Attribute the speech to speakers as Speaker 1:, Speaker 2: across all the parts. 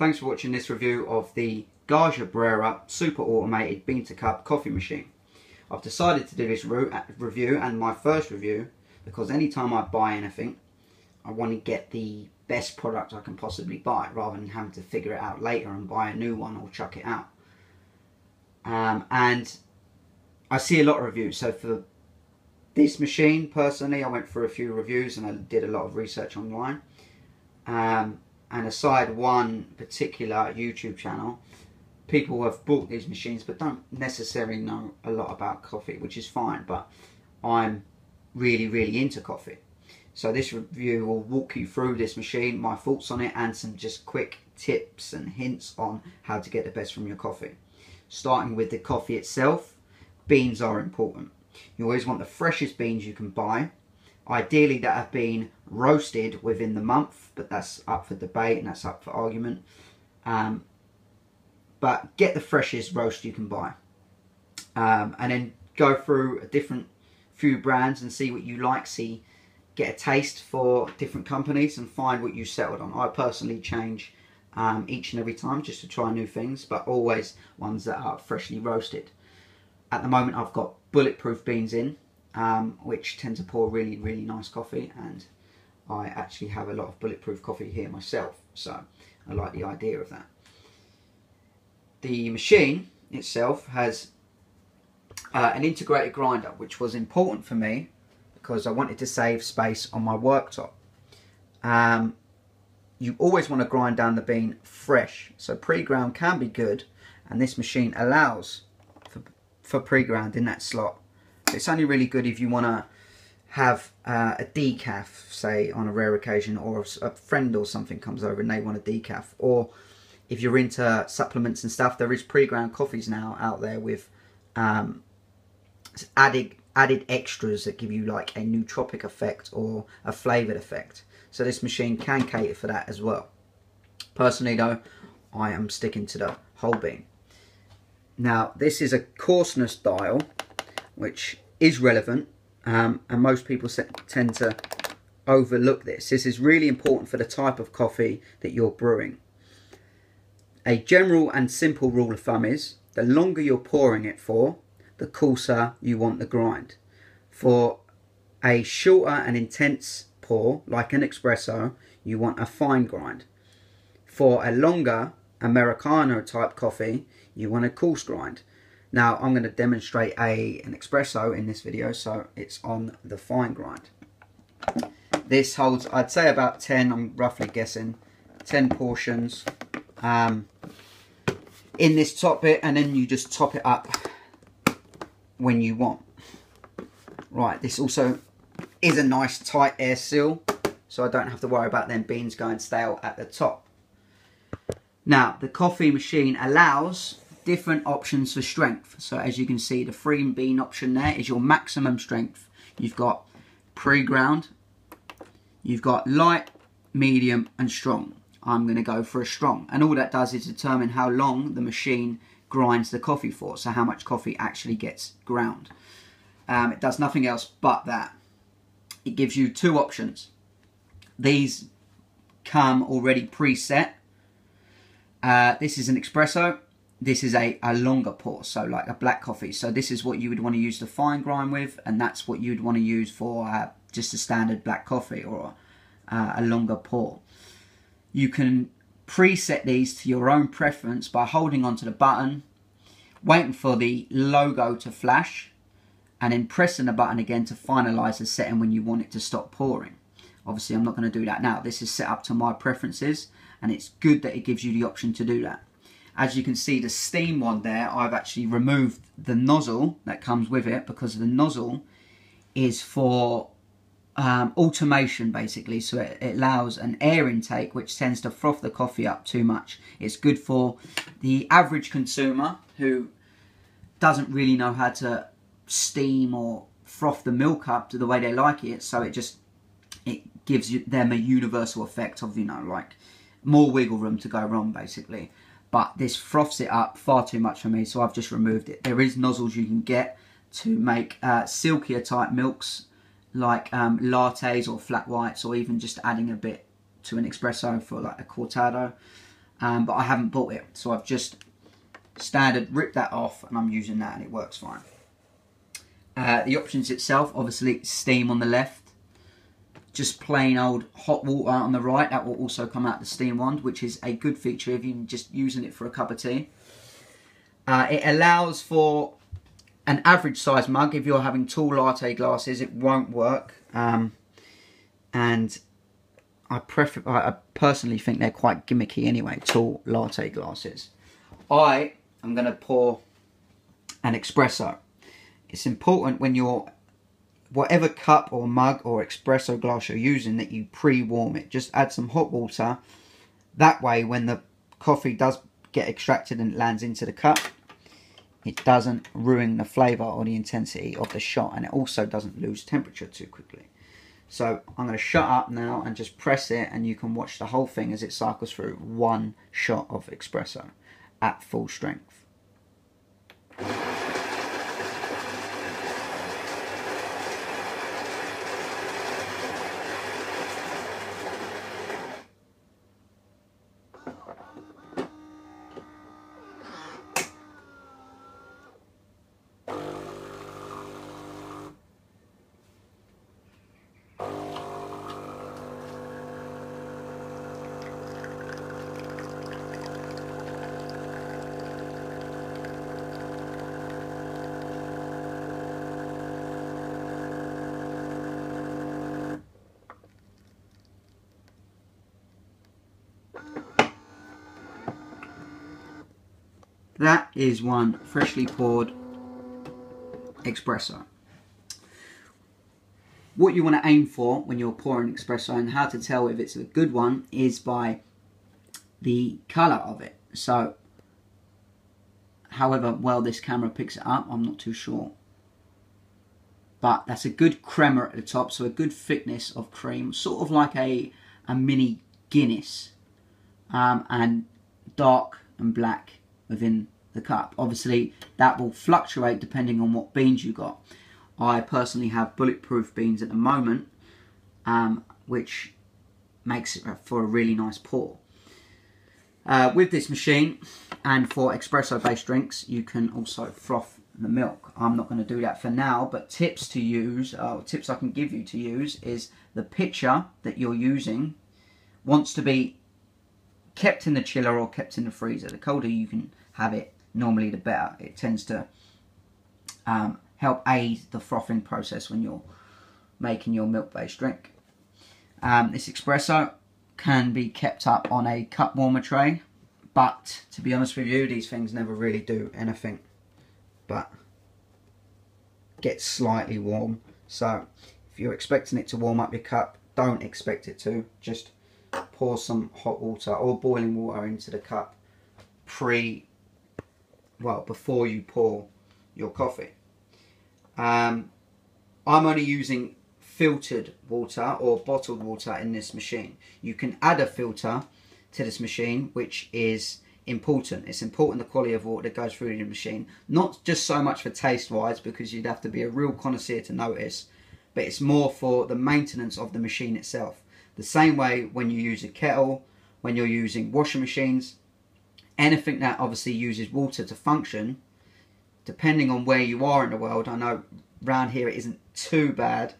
Speaker 1: Thanks for watching this review of the Gaggia Brera Super Automated Bean to Cup Coffee Machine. I've decided to do this review and my first review because anytime I buy anything, I want to get the best product I can possibly buy rather than having to figure it out later and buy a new one or chuck it out. Um, and I see a lot of reviews. So for this machine, personally, I went through a few reviews and I did a lot of research online. Um, and aside one particular YouTube channel, people have bought these machines but don't necessarily know a lot about coffee, which is fine. But I'm really, really into coffee. So this review will walk you through this machine, my thoughts on it, and some just quick tips and hints on how to get the best from your coffee. Starting with the coffee itself, beans are important. You always want the freshest beans you can buy. Ideally that have been roasted within the month, but that's up for debate and that's up for argument. Um, but get the freshest roast you can buy. Um, and then go through a different few brands and see what you like, see, get a taste for different companies and find what you settled on. I personally change um, each and every time just to try new things, but always ones that are freshly roasted. At the moment, I've got bulletproof beans in, um, which tend to pour really, really nice coffee, and I actually have a lot of bulletproof coffee here myself, so I like the idea of that. The machine itself has uh, an integrated grinder, which was important for me because I wanted to save space on my worktop. Um, you always want to grind down the bean fresh. So pre-ground can be good, and this machine allows for, for pre-ground in that slot. It's only really good if you want to have uh, a decaf, say, on a rare occasion, or a friend or something comes over and they want a decaf. Or if you're into supplements and stuff, there is pre-ground coffees now out there with um, added added extras that give you like a nootropic effect or a flavored effect. So this machine can cater for that as well. Personally though, I am sticking to the whole bean. Now this is a coarseness dial, which is relevant um, and most people tend to overlook this. This is really important for the type of coffee that you're brewing. A general and simple rule of thumb is the longer you're pouring it for, the coarser you want the grind. For a shorter and intense pour, like an espresso, you want a fine grind. For a longer Americano type coffee, you want a coarse grind. Now I'm going to demonstrate a an espresso in this video, so it's on the fine grind. This holds, I'd say about 10, I'm roughly guessing, 10 portions um, in this top bit, and then you just top it up when you want. Right, this also is a nice tight air seal, so I don't have to worry about them beans going stale at the top. Now, the coffee machine allows different options for strength. So as you can see, the free bean option there is your maximum strength. You've got pre-ground, you've got light, medium, and strong. I'm going to go for a strong. And all that does is determine how long the machine grinds the coffee for, so how much coffee actually gets ground. Um, it does nothing else but that. It gives you two options. These come already preset. Uh, this is an espresso. This is a, a longer pour, so like a black coffee. So this is what you would want to use the fine grind with, and that's what you'd want to use for uh, just a standard black coffee or uh, a longer pour. You can preset these to your own preference by holding onto the button, waiting for the logo to flash, and then pressing the button again to finalize the setting when you want it to stop pouring. Obviously, I'm not going to do that now. This is set up to my preferences, and it's good that it gives you the option to do that. As you can see, the steam one there, I've actually removed the nozzle that comes with it because the nozzle is for um, automation basically. So it, it, allows an air intake which tends to froth the coffee up too much. It's good for the average consumer who doesn't really know how to steam or froth the milk up to the way they like it. So it just it gives them a universal effect of you know like more wiggle room to go wrong basically but this froths it up far too much for me so I've just removed it there is nozzles you can get to make uh, silkier type milks like um, lattes or flat whites or even just adding a bit to an espresso for like a cortado. um, but I haven't bought it. So I've just standard ripped that off and I'm using that and it works fine. Uh, the options itself, obviously steam on the left, just plain old hot water on the right. That will also come out the steam wand, which is a good feature if you're just using it for a cup of tea. Uh, it allows for an average size mug. If you're having tall latte glasses, it won't work. Um, and I prefer, I personally think they're quite gimmicky anyway, tall latte glasses. I am going to pour an espresso. It's important when you're, whatever cup or mug or espresso glass you're using, that you pre-warm it. Just add some hot water. That way, when the coffee does get extracted and it lands into the cup, it doesn't ruin the flavour or the intensity of the shot and it also doesn't lose temperature too quickly. So I'm going to shut up now and just press it and you can watch the whole thing as it cycles through one shot of espresso at full strength. That is one freshly poured espresso. What you want to aim for when you're pouring espresso and how to tell if it's a good one is by the colour of it. So, however well this camera picks it up, I'm not too sure. But that's a good crema at the top, so a good thickness of cream, sort of like a, a mini Guinness. Um, and dark and black within the cup. Obviously, that will fluctuate depending on what beans you got. I personally have bulletproof beans at the moment, um, which makes it for a really nice pour. Uh, with this machine, and for espresso-based drinks, you can also froth the milk. I'm not going to do that for now, but tips to use, uh, tips I can give you to use is the pitcher that you're using wants to be kept in the chiller or kept in the freezer. The colder you can have it, normally the better. It tends to um, help aid the frothing process when you're making your milk-based drink. Um, this espresso can be kept up on a cup warmer tray, but to be honest with you, these things never really do anything but get slightly warm. So if you're expecting it to warm up your cup, don't expect it to. Just pour some hot water or boiling water into the cup pre, well, before you pour your coffee. Um, I'm only using filtered water or bottled water in this machine. You can add a filter to this machine, which is important. It's important the quality of water that goes through the machine. Not just so much for taste wise, because you'd have to be a real connoisseur to notice, but it's more for the maintenance of the machine itself. The same way when you use a kettle, when you're using washing machines, anything that obviously uses water to function, depending on where you are in the world, I know around here it isn't too bad.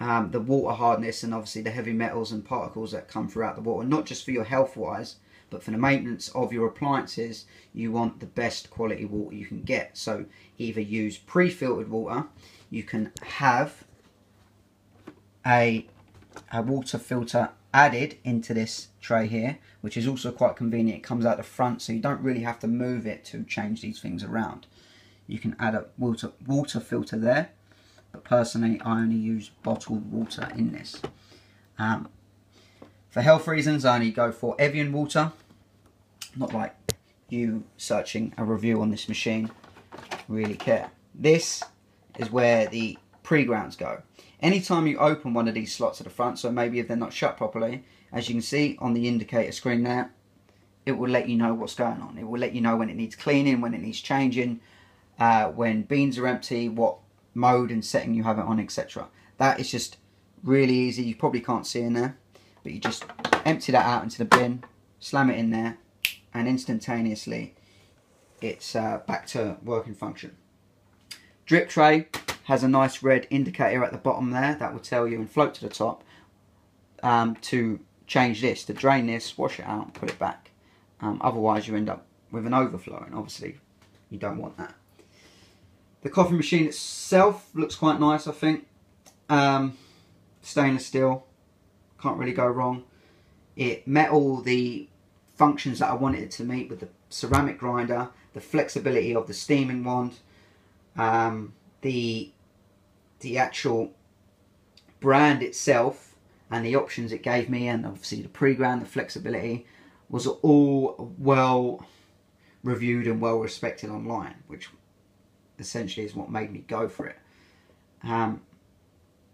Speaker 1: Um, the water hardness and obviously the heavy metals and particles that come throughout the water, not just for your health wise, but for the maintenance of your appliances, you want the best quality water you can get. So either use pre-filtered water, you can have a a water filter added into this tray here, which is also quite convenient. It comes out the front, so you don't really have to move it to change these things around. You can add a water, water filter there, but personally I only use bottled water in this. Um, for health reasons, I only go for Evian water. Not like you searching a review on this machine really care. This is where the pre-grounds go. Anytime you open one of these slots at the front, so maybe if they're not shut properly, as you can see on the indicator screen there, it will let you know what's going on. It will let you know when it needs cleaning, when it needs changing, uh, when beans are empty, what mode and setting you have it on, etc. That is just really easy. You probably can't see in there, but you just empty that out into the bin, slam it in there, and instantaneously it's uh, back to working function. Drip tray has a nice red indicator at the bottom there that will tell you and float to the top um, to change this, to drain this, wash it out, put it back. Um, otherwise you end up with an overflow and obviously you don't want that. The coffee machine itself looks quite nice I think. Um, stainless steel, can't really go wrong. It met all the functions that I wanted it to meet with the ceramic grinder, the flexibility of the steaming wand, um, the the actual brand itself and the options it gave me and obviously the pre-ground, the flexibility was all well reviewed and well respected online, which essentially is what made me go for it. Um,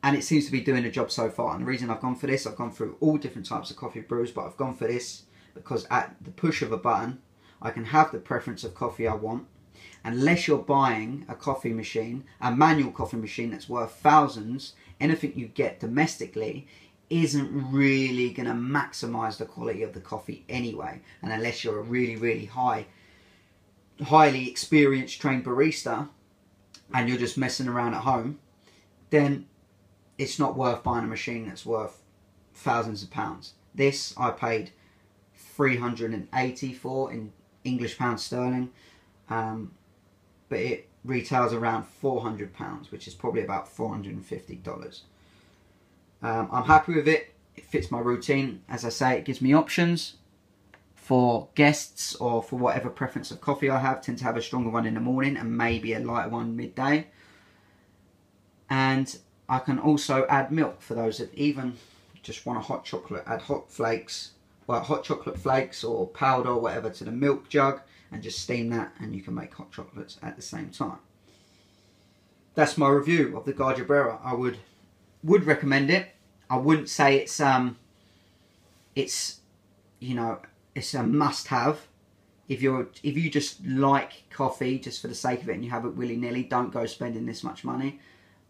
Speaker 1: and it seems to be doing the job so far. And the reason I've gone for this, I've gone through all different types of coffee brews, but I've gone for this because at the push of a button, I can have the preference of coffee I want unless you're buying a coffee machine, a manual coffee machine that's worth thousands, anything you get domestically isn't really going to maximize the quality of the coffee anyway. And unless you're a really, really high, highly experienced trained barista and you're just messing around at home, then it's not worth buying a machine that's worth thousands of pounds. This I paid 380 for in English pounds sterling. Um, but it retails around £400, which is probably about $450. Um, I'm happy with it. It fits my routine. As I say, it gives me options for guests or for whatever preference of coffee I have. tend to have a stronger one in the morning and maybe a lighter one midday. And I can also add milk for those that even just want a hot chocolate, add hot flakes, well, hot chocolate flakes or powder or whatever to the milk jug and just steam that and you can make hot chocolates at the same time. That's my review of the Gaggia Brera. I would would recommend it. I wouldn't say it's um it's you know it's a must have. If you're if you just like coffee just for the sake of it and you have it willy nilly, don't go spending this much money.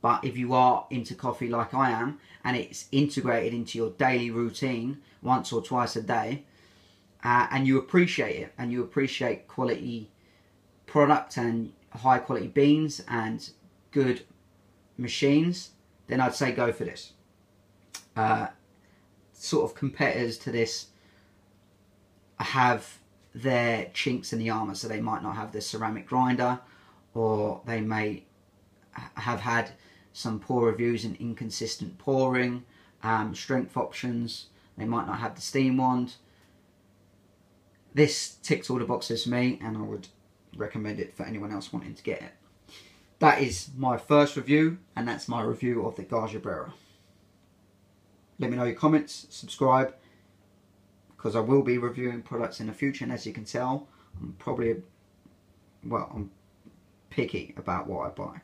Speaker 1: But if you are into coffee like I am and it's integrated into your daily routine once or twice a day, uh, and you appreciate it and you appreciate quality product and high quality beans and good machines, then I'd say go for this. Uh, sort of competitors to this have their chinks in the armor, so they might not have the ceramic grinder, or they may have had some poor reviews and inconsistent pouring, um, strength options. They might not have the steam wand. This ticks all the boxes for me and I would recommend it for anyone else wanting to get it. That is my first review and that's my review of the Gaggia Brera. Let me know your comments, subscribe because I will be reviewing products in the future and as you can tell I'm probably, well I'm picky about what I buy.